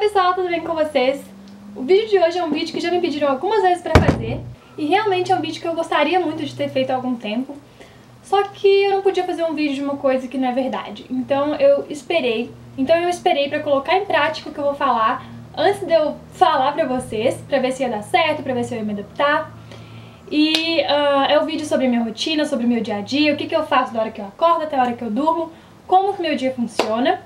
pessoal, tudo bem com vocês? O vídeo de hoje é um vídeo que já me pediram algumas vezes pra fazer e realmente é um vídeo que eu gostaria muito de ter feito há algum tempo só que eu não podia fazer um vídeo de uma coisa que não é verdade, então eu esperei. Então eu esperei pra colocar em prática o que eu vou falar antes de eu falar pra vocês, pra ver se ia dar certo, pra ver se eu ia me adaptar. E uh, é um vídeo sobre minha rotina, sobre meu dia a dia, o que, que eu faço da hora que eu acordo até a hora que eu durmo, como que meu dia funciona.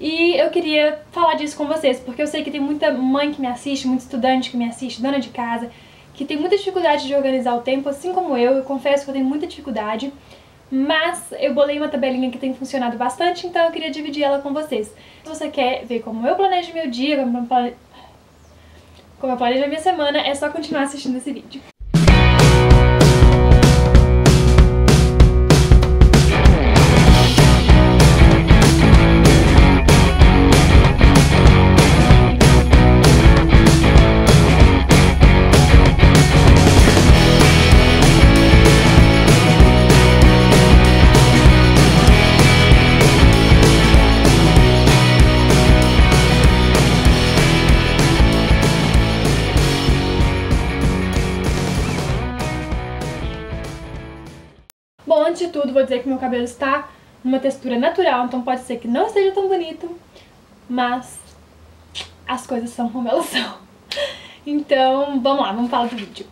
E eu queria falar disso com vocês, porque eu sei que tem muita mãe que me assiste, muito estudante que me assiste, dona de casa, que tem muita dificuldade de organizar o tempo, assim como eu. Eu confesso que eu tenho muita dificuldade, mas eu bolei uma tabelinha que tem funcionado bastante, então eu queria dividir ela com vocês. Se você quer ver como eu planejo meu dia, como eu planejo, como eu planejo a minha semana, é só continuar assistindo esse vídeo. Vou dizer que meu cabelo está numa textura natural, então pode ser que não esteja tão bonito, mas as coisas são como elas são. Então, vamos lá, vamos falar do vídeo.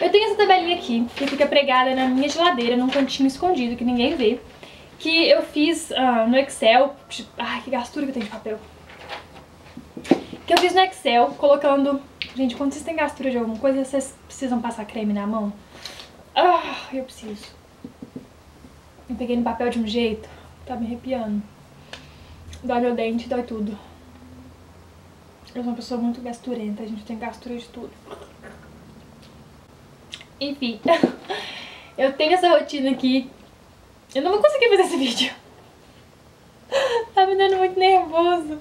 Eu tenho essa tabelinha aqui, que fica pregada na minha geladeira, num cantinho escondido, que ninguém vê, que eu fiz uh, no Excel. Ai, que gastura que eu tenho de papel. Que eu fiz no Excel, colocando... Gente, quando vocês têm gastura de alguma coisa, vocês precisam passar creme na mão? Ah, eu preciso. Eu peguei no papel de um jeito, tá me arrepiando. Dói meu dente, dói tudo. Eu sou uma pessoa muito gasturenta, a gente tem gastura de tudo. Enfim, eu tenho essa rotina aqui. Eu não vou conseguir fazer esse vídeo. Tá me dando muito nervoso.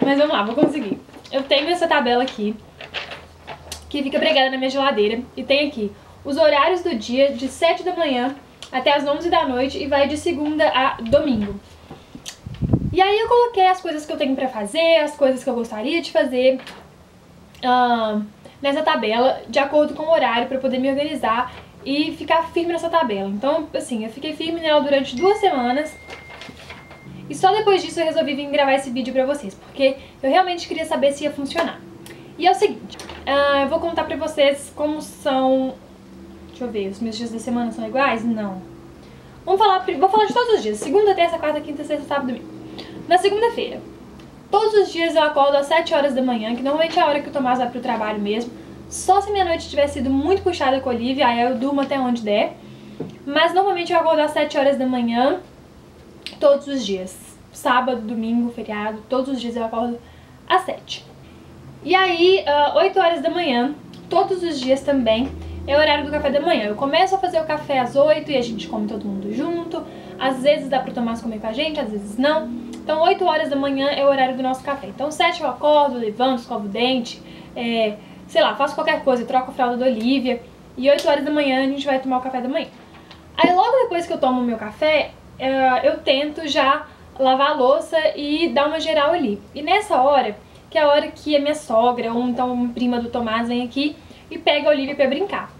Mas vamos lá, vou conseguir. Eu tenho essa tabela aqui, que fica pregada na minha geladeira. E tem aqui os horários do dia de 7 da manhã até as 11 da noite e vai de segunda a domingo. E aí eu coloquei as coisas que eu tenho pra fazer, as coisas que eu gostaria de fazer uh, nessa tabela, de acordo com o horário, pra poder me organizar e ficar firme nessa tabela. Então, assim, eu fiquei firme nela durante duas semanas e só depois disso eu resolvi vir gravar esse vídeo pra vocês, porque eu realmente queria saber se ia funcionar. E é o seguinte, uh, eu vou contar pra vocês como são Deixa eu ver, os meus dias da semana são iguais? Não. Vamos falar, vou falar de todos os dias. Segunda, terça, quarta, quinta, sexta, sábado, domingo. Na segunda-feira, todos os dias eu acordo às 7 horas da manhã, que normalmente é a hora que o Tomás vai pro trabalho mesmo. Só se minha noite tiver sido muito puxada com a Olivia, aí eu durmo até onde der. Mas normalmente eu acordo às 7 horas da manhã, todos os dias. Sábado, domingo, feriado, todos os dias eu acordo às 7. E aí, uh, 8 horas da manhã, todos os dias também, é o horário do café da manhã. Eu começo a fazer o café às 8 e a gente come todo mundo junto. Às vezes dá pro Tomás comer com a gente, às vezes não. Então 8 horas da manhã é o horário do nosso café. Então 7 eu acordo, levanto, escovo o dente, é, sei lá, faço qualquer coisa, troco a fralda da Olivia. E 8 horas da manhã a gente vai tomar o café da manhã. Aí logo depois que eu tomo o meu café, é, eu tento já lavar a louça e dar uma geral ali. E nessa hora, que é a hora que a minha sogra ou então uma prima do Tomás vem aqui e pega a Olivia pra brincar.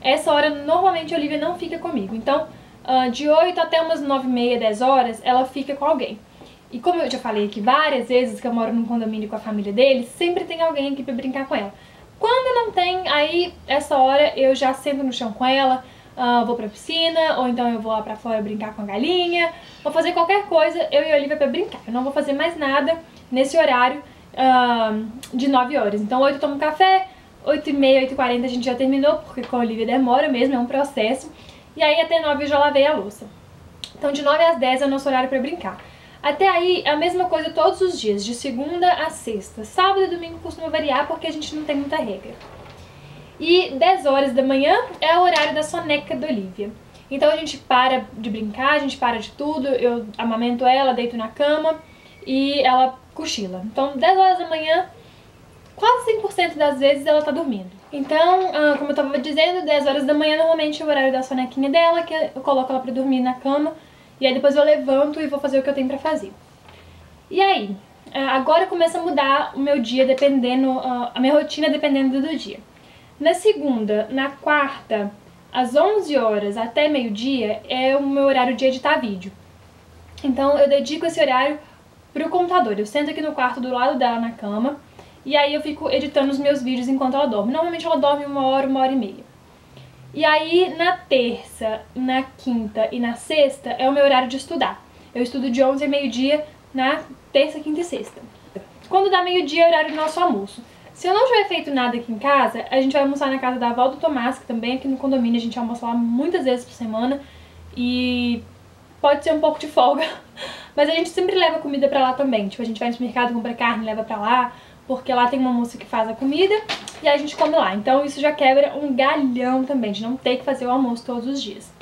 Essa hora, normalmente, a Olivia não fica comigo. Então, uh, de 8 até umas 9 e meia, 10 horas, ela fica com alguém. E como eu já falei aqui várias vezes que eu moro num condomínio com a família deles, sempre tem alguém aqui pra brincar com ela. Quando não tem, aí, essa hora, eu já sento no chão com ela, uh, vou pra piscina, ou então eu vou lá pra fora brincar com a galinha, vou fazer qualquer coisa, eu e a Olivia pra brincar. Eu não vou fazer mais nada nesse horário uh, de 9 horas. Então, 8 eu tomo café, 8h30, 8h40 a gente já terminou, porque com a Olivia demora mesmo, é um processo. E aí até 9 eu já lavei a louça. Então de 9 às 10 é o nosso horário pra brincar. Até aí, a mesma coisa todos os dias, de segunda a sexta. Sábado e domingo costuma variar porque a gente não tem muita regra. E 10 horas da manhã é o horário da soneca da Olivia. Então a gente para de brincar, a gente para de tudo, eu amamento ela, deito na cama e ela cochila. Então 10 horas da manhã quase 100% das vezes ela tá dormindo. Então, ah, como eu tava dizendo, 10 horas da manhã normalmente é o horário da sonequinha dela, que eu coloco ela pra dormir na cama, e aí depois eu levanto e vou fazer o que eu tenho pra fazer. E aí, é, agora começa a mudar o meu dia dependendo, a minha rotina dependendo do dia. Na segunda, na quarta, às 11 horas até meio-dia é o meu horário de editar vídeo. Então eu dedico esse horário pro computador. Eu sento aqui no quarto do lado dela na cama e aí eu fico editando os meus vídeos enquanto ela dorme. Normalmente ela dorme uma hora, uma hora e meia. E aí na terça, na quinta e na sexta é o meu horário de estudar. Eu estudo de 11 a meio-dia na terça, quinta e sexta. Quando dá meio-dia é o horário do nosso almoço. Se eu não tiver feito nada aqui em casa, a gente vai almoçar na casa da avó do Tomás, que também é aqui no condomínio, a gente almoça lá muitas vezes por semana. E pode ser um pouco de folga, mas a gente sempre leva comida pra lá também. Tipo, a gente vai no supermercado, compra carne, leva pra lá, porque lá tem uma moça que faz a comida e a gente come lá. Então isso já quebra um galhão também, de não ter que fazer o almoço todos os dias.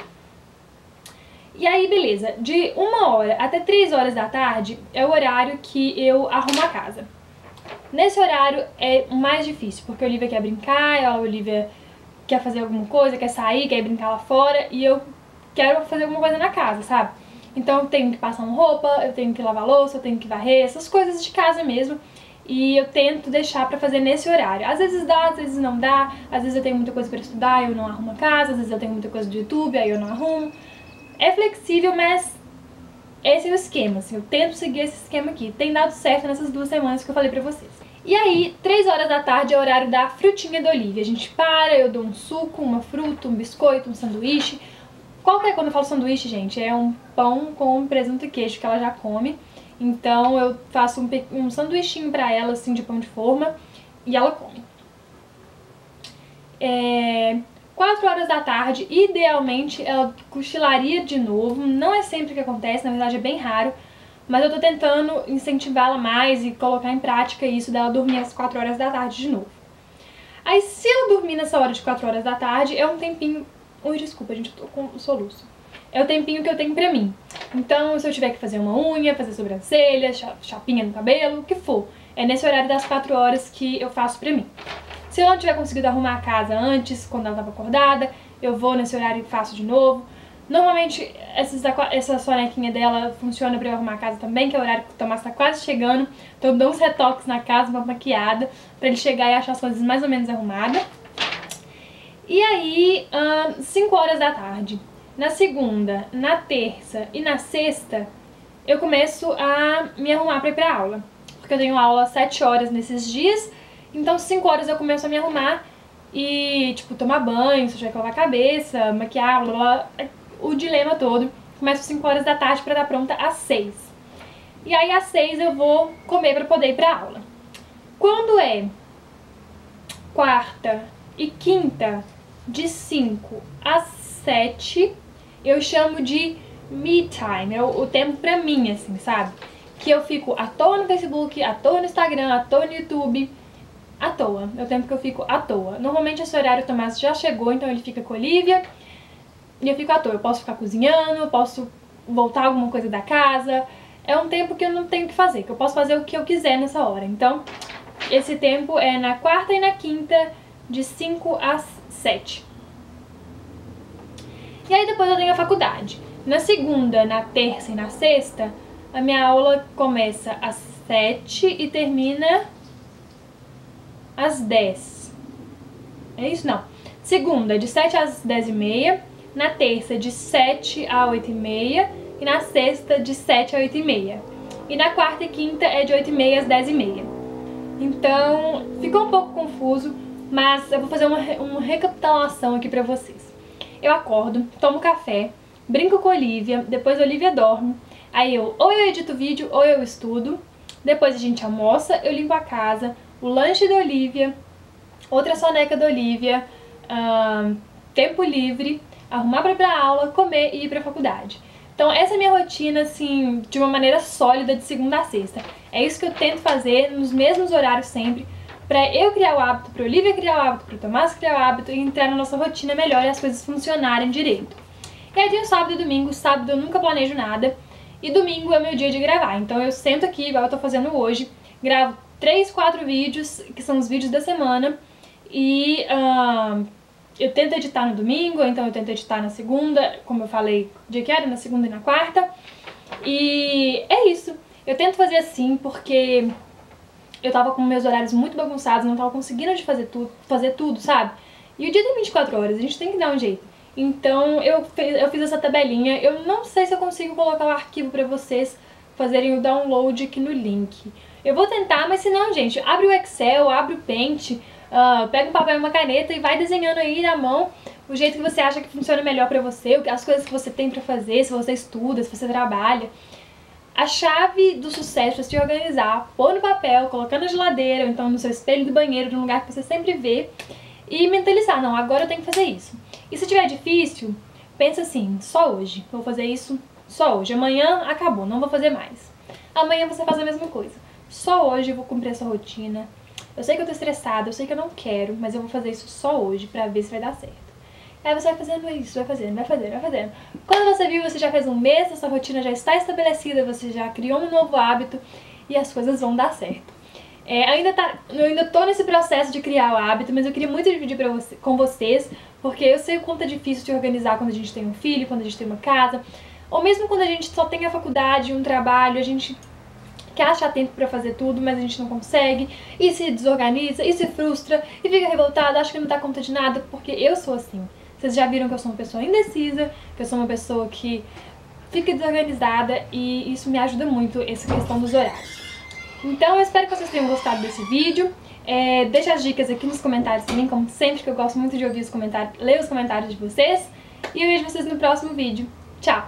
E aí, beleza, de uma hora até três horas da tarde é o horário que eu arrumo a casa. Nesse horário é mais difícil, porque a Olivia quer brincar, a Olivia quer fazer alguma coisa, quer sair, quer brincar lá fora, e eu quero fazer alguma coisa na casa, sabe? Então eu tenho que passar uma roupa, eu tenho que lavar louça, eu tenho que varrer, essas coisas de casa mesmo. E eu tento deixar pra fazer nesse horário. Às vezes dá, às vezes não dá, às vezes eu tenho muita coisa pra estudar, eu não arrumo a casa, às vezes eu tenho muita coisa do YouTube, aí eu não arrumo. É flexível, mas esse é o esquema, assim, eu tento seguir esse esquema aqui. Tem dado certo nessas duas semanas que eu falei pra vocês. E aí, 3 horas da tarde é o horário da frutinha da Olivia. A gente para, eu dou um suco, uma fruta, um biscoito, um sanduíche. Qual que é quando eu falo sanduíche, gente? É um pão com presunto e queijo que ela já come. Então eu faço um, um sanduichinho pra ela, assim, de pão de forma, e ela come. É... 4 horas da tarde, idealmente ela cochilaria de novo. Não é sempre que acontece, na verdade é bem raro. Mas eu tô tentando incentivá-la mais e colocar em prática isso dela dormir às 4 horas da tarde de novo. Aí se ela dormir nessa hora de 4 horas da tarde, é um tempinho... Ui, desculpa, gente, eu tô com soluço. É o tempinho que eu tenho pra mim. Então, se eu tiver que fazer uma unha, fazer sobrancelha, chapinha no cabelo, o que for, é nesse horário das 4 horas que eu faço pra mim. Se eu não tiver conseguido arrumar a casa antes, quando ela estava acordada, eu vou nesse horário e faço de novo. Normalmente, essa sonequinha dela funciona pra eu arrumar a casa também, que é o horário que o Tomás tá quase chegando. Então eu dou uns retoques na casa, uma maquiada, pra ele chegar e achar as coisas mais ou menos arrumadas. E aí, 5 horas da tarde. Na segunda, na terça e na sexta, eu começo a me arrumar pra ir pra aula. Porque eu tenho aula 7 horas nesses dias, então 5 horas eu começo a me arrumar e, tipo, tomar banho, que lavar a cabeça, maquiar, blá, blá, o dilema todo. Começo 5 horas da tarde pra estar pronta às 6. E aí às 6 eu vou comer pra poder ir pra aula. Quando é quarta e quinta, de 5 às 7, eu chamo de me time, é o, o tempo pra mim, assim, sabe? Que eu fico à toa no Facebook, à toa no Instagram, à toa no YouTube, à toa. É o tempo que eu fico à toa. Normalmente esse horário o Tomás já chegou, então ele fica com a Olivia e eu fico à toa. Eu posso ficar cozinhando, eu posso voltar alguma coisa da casa. É um tempo que eu não tenho que fazer, que eu posso fazer o que eu quiser nessa hora. Então, esse tempo é na quarta e na quinta, de 5 às 7. E aí depois eu tenho a faculdade. Na segunda, na terça e na sexta, a minha aula começa às 7 e termina às 10. É isso? Não. Segunda, de 7 às 10 e meia. Na terça, de 7 a 8 e meia. E na sexta, de 7 a 8 e meia. E na quarta e quinta é de 8 e meia às 10 e meia. Então, ficou um pouco confuso, mas eu vou fazer uma, uma recapitulação aqui pra vocês eu acordo, tomo café, brinco com a Olivia, depois a Olivia dorme, aí eu ou eu edito vídeo ou eu estudo, depois a gente almoça, eu limpo a casa, o lanche da Olivia, outra soneca da Olivia, uh, tempo livre, arrumar pra ir pra aula, comer e ir pra faculdade. Então essa é a minha rotina, assim, de uma maneira sólida de segunda a sexta. É isso que eu tento fazer nos mesmos horários sempre, pra eu criar o hábito, pra Olivia criar o hábito, pro Tomás criar o hábito e entrar na nossa rotina melhor e as coisas funcionarem direito. E aí tem o sábado e domingo, sábado eu nunca planejo nada e domingo é meu dia de gravar. Então eu sento aqui, igual eu tô fazendo hoje, gravo 3, 4 vídeos, que são os vídeos da semana, e uh, eu tento editar no domingo, então eu tento editar na segunda, como eu falei, dia que era, na segunda e na quarta, e é isso. Eu tento fazer assim porque eu tava com meus horários muito bagunçados, não tava conseguindo de fazer tudo, fazer tudo, sabe? E o dia tem 24 horas, a gente tem que dar um jeito. Então eu, eu fiz essa tabelinha, eu não sei se eu consigo colocar o arquivo pra vocês fazerem o download aqui no link. Eu vou tentar, mas se não, gente, abre o Excel, abre o Paint, uh, pega um papel e uma caneta e vai desenhando aí na mão o jeito que você acha que funciona melhor pra você, as coisas que você tem pra fazer, se você estuda, se você trabalha. A chave do sucesso é se organizar, pôr no papel, colocar na geladeira, ou então no seu espelho do banheiro, num lugar que você sempre vê, e mentalizar, não, agora eu tenho que fazer isso. E se tiver difícil, pensa assim, só hoje, vou fazer isso só hoje. Amanhã acabou, não vou fazer mais. Amanhã você faz a mesma coisa. Só hoje eu vou cumprir essa rotina. Eu sei que eu tô estressada, eu sei que eu não quero, mas eu vou fazer isso só hoje pra ver se vai dar certo. Aí você vai fazendo isso, vai fazendo, vai fazendo, vai fazendo. Quando você viu, você já fez um mês, essa rotina já está estabelecida, você já criou um novo hábito e as coisas vão dar certo. É, ainda tá, eu ainda tô nesse processo de criar o hábito, mas eu queria muito dividir pra você, com vocês, porque eu sei o quanto é difícil de organizar quando a gente tem um filho, quando a gente tem uma casa, ou mesmo quando a gente só tem a faculdade, um trabalho, a gente quer achar tempo pra fazer tudo, mas a gente não consegue, e se desorganiza, e se frustra, e fica revoltada, acha que não dá conta de nada, porque eu sou assim. Vocês já viram que eu sou uma pessoa indecisa, que eu sou uma pessoa que fica desorganizada e isso me ajuda muito, essa questão dos horários. Então eu espero que vocês tenham gostado desse vídeo. É, deixa as dicas aqui nos comentários também, como sempre, que eu gosto muito de ouvir os comentários, ler os comentários de vocês. E eu vejo vocês no próximo vídeo. Tchau!